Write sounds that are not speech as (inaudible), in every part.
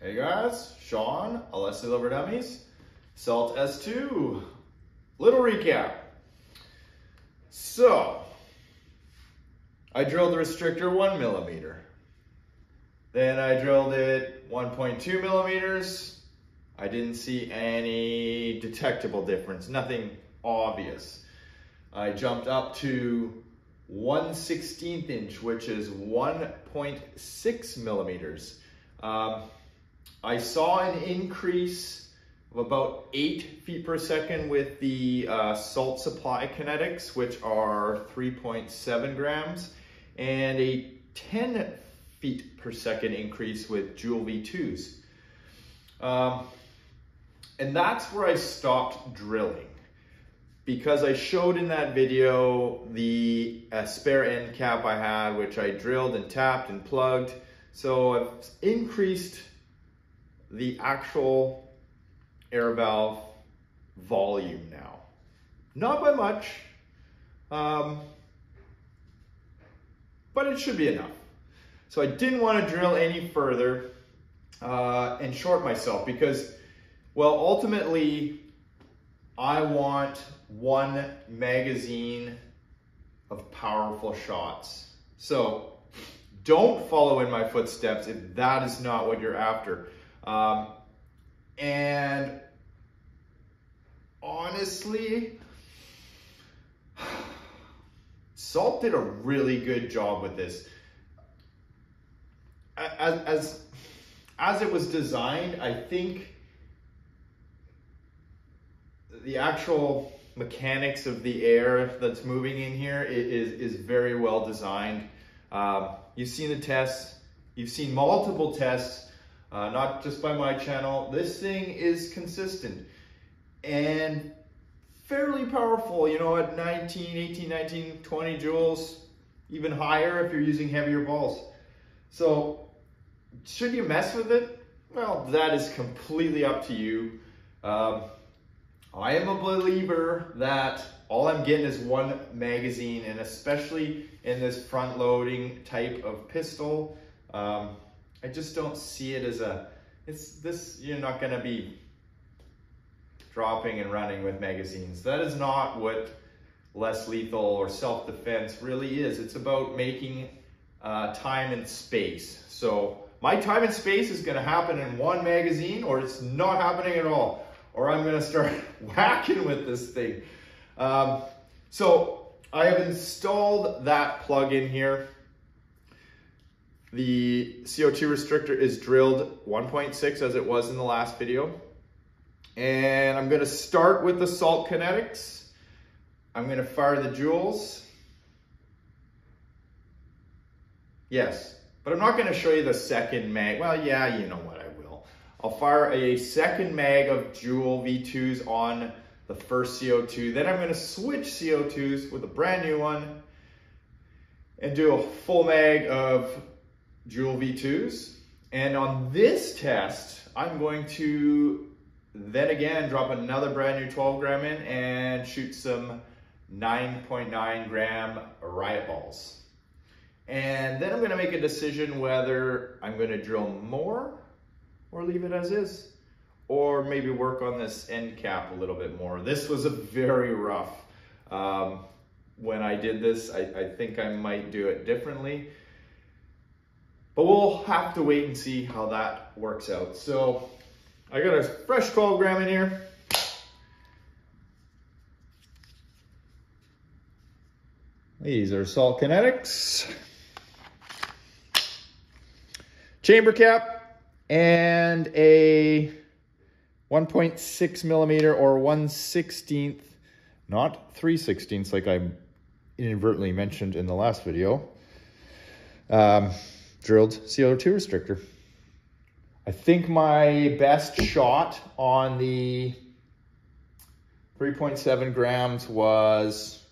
Hey guys, Sean, Less Lethal for Dummies, Salt S2. Little recap. So, I drilled the restrictor one millimeter. Then I drilled it 1.2 millimeters. I didn't see any detectable difference, nothing obvious. I jumped up to 1 16th inch, which is 1.6 millimeters. Um, I saw an increase of about 8 feet per second with the uh, salt supply kinetics, which are 3.7 grams, and a 10 feet per second increase with Joule V2s. Um, and that's where I stopped drilling because I showed in that video the uh, spare end cap I had, which I drilled and tapped and plugged. So I've increased the actual air valve volume now. Not by much, um, but it should be enough. So I didn't want to drill any further uh, and short myself because, well, ultimately, I want one magazine of powerful shots. So don't follow in my footsteps if that is not what you're after. Um, and honestly, Salt did a really good job with this. As, as, as it was designed, I think the actual mechanics of the air that's moving in here is, is very well designed. Um, you've seen the tests, you've seen multiple tests uh, not just by my channel. This thing is consistent and fairly powerful, you know, at 19, 18, 19, 20 joules, even higher if you're using heavier balls. So should you mess with it? Well, that is completely up to you. Um, I am a believer that all I'm getting is one magazine and especially in this front loading type of pistol, um, I just don't see it as a, it's this, you're not gonna be dropping and running with magazines. That is not what less lethal or self-defense really is. It's about making uh, time and space. So my time and space is gonna happen in one magazine or it's not happening at all. Or I'm gonna start (laughs) whacking with this thing. Um, so I have installed that plug in here. The CO2 restrictor is drilled 1.6 as it was in the last video. And I'm gonna start with the salt kinetics. I'm gonna fire the Joules. Yes, but I'm not gonna show you the second mag. Well, yeah, you know what, I will. I'll fire a second mag of Joule V2s on the first CO2. Then I'm gonna switch CO2s with a brand new one and do a full mag of Joule V2s. And on this test, I'm going to then again drop another brand new 12 gram in and shoot some 9.9 gram riot balls. And then I'm gonna make a decision whether I'm gonna drill more or leave it as is, or maybe work on this end cap a little bit more. This was a very rough. Um, when I did this, I, I think I might do it differently. But we'll have to wait and see how that works out. So I got a fresh 12 gram in here. These are Salt Kinetics. Chamber cap and a 1.6 millimeter or 1 16th, not 3 16ths like I inadvertently mentioned in the last video. Um, drilled CO2 restrictor. I think my best shot on the 3.7 grams was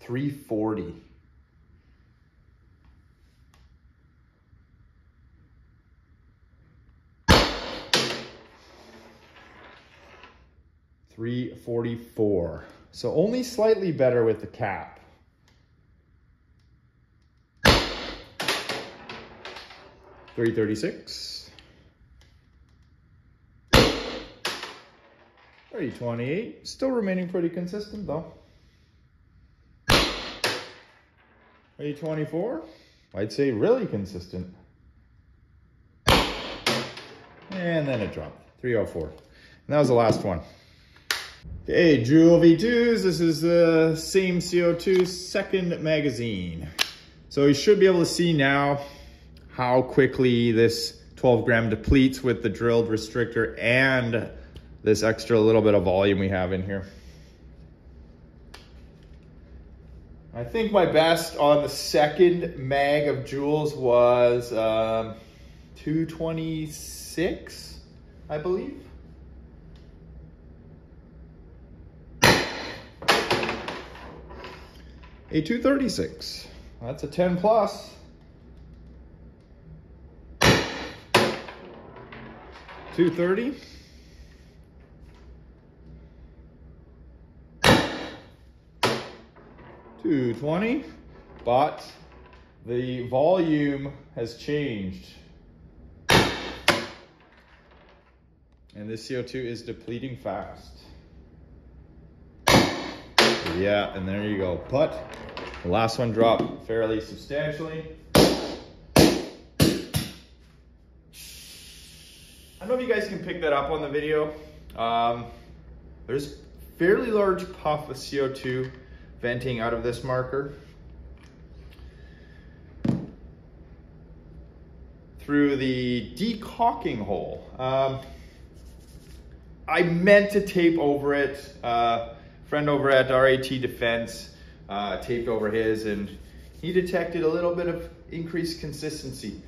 340. Three forty-four. So only slightly better with the cap. 336. 328, still remaining pretty consistent though. 324, I'd say really consistent. And then it dropped, 304. And that was the last one. Okay, Joule V2s, this is the same CO2 second magazine. So you should be able to see now how quickly this 12 gram depletes with the drilled restrictor and this extra little bit of volume we have in here. I think my best on the second mag of Joules was um, 226, I believe. A 236, that's a 10 plus. 230. Two twenty, but the volume has changed. And this CO2 is depleting fast. Yeah, and there you go. But the last one dropped fairly substantially. I don't know if you guys can pick that up on the video. Um, there's fairly large puff of CO2 venting out of this marker. Through the decaulking hole. Um, I meant to tape over it. Uh, friend over at RAT Defense uh, taped over his and he detected a little bit of increased consistency.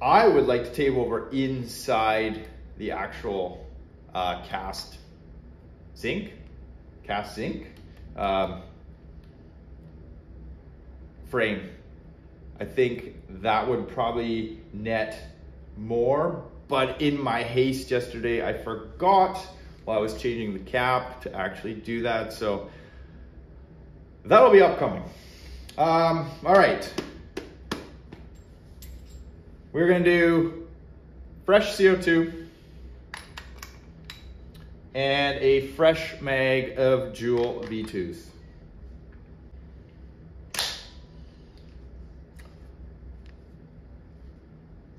I would like to tape over inside the actual uh, cast zinc, cast zinc um, frame. I think that would probably net more, but in my haste yesterday, I forgot while I was changing the cap to actually do that. So that'll be upcoming. Um, all right. We're gonna do fresh CO2 and a fresh mag of Joule V2s.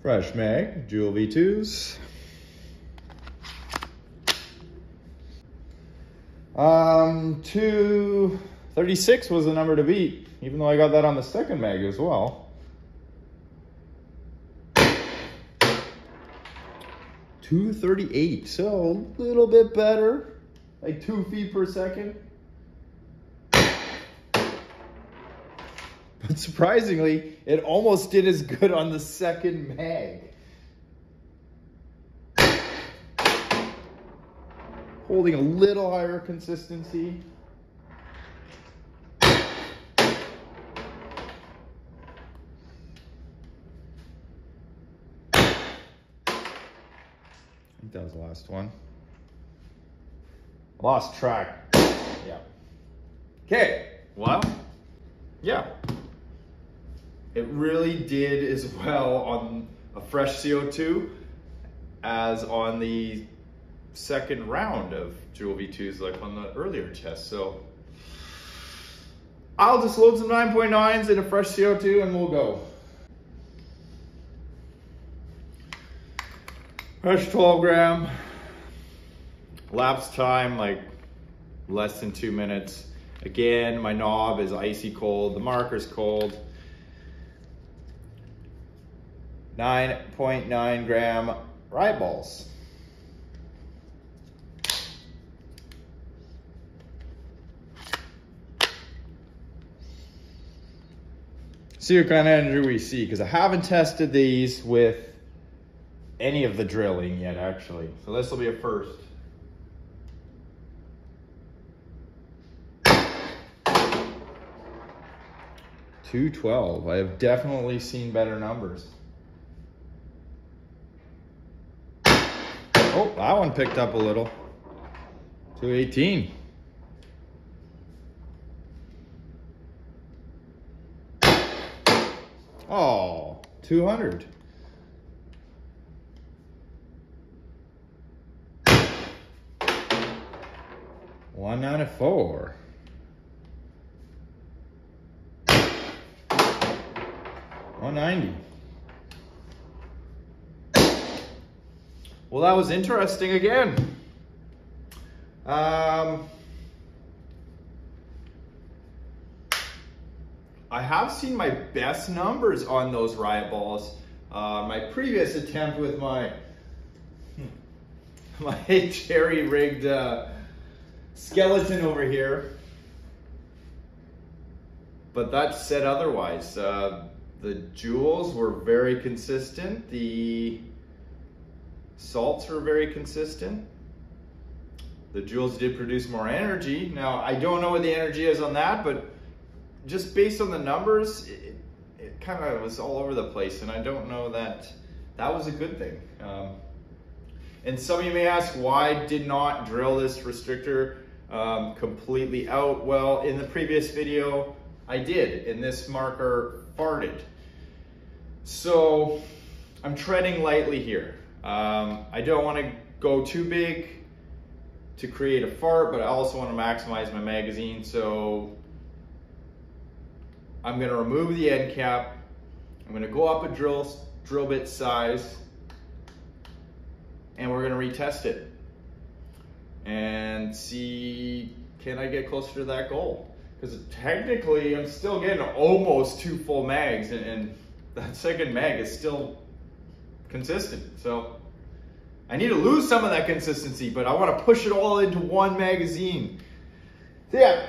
Fresh mag, Joule V2s. Um, 236 was the number to beat, even though I got that on the second mag as well. 238, so a little bit better, like two feet per second. But surprisingly, it almost did as good on the second mag. Holding a little higher consistency. think that was the last one. Lost track. Yeah. Okay, well, yeah. It really did as (laughs) well on a fresh CO2 as on the second round of Joule V2s like on the earlier test. So I'll just load some 9.9s in a fresh CO2 and we'll go. Fresh 12 gram. Lapse time like less than two minutes. Again, my knob is icy cold. The marker's cold. 9.9 .9 gram rye balls. See what kind of energy we see, because I haven't tested these with any of the drilling yet, actually. So this will be a first. Two twelve. I have definitely seen better numbers. Oh, that one picked up a little. 218. Oh, 200. 194. One ninety. Well, that was interesting again. Um, I have seen my best numbers on those riot balls. Uh, my previous attempt with my (laughs) my cherry rigged uh, skeleton over here, but that said otherwise. Uh, the Joules were very consistent. The salts were very consistent. The Joules did produce more energy. Now, I don't know what the energy is on that, but just based on the numbers, it, it kind of was all over the place, and I don't know that that was a good thing. Um, and some of you may ask, why did not drill this restrictor um, completely out? Well, in the previous video, I did, and this marker farted. So I'm treading lightly here. Um, I don't want to go too big to create a fart, but I also want to maximize my magazine. So I'm going to remove the end cap. I'm going to go up a drill, drill bit size and we're going to retest it and see can I get closer to that goal? Because technically I'm still getting almost two full mags and, and that second mag is still consistent. So I need to lose some of that consistency but I want to push it all into one magazine. So yeah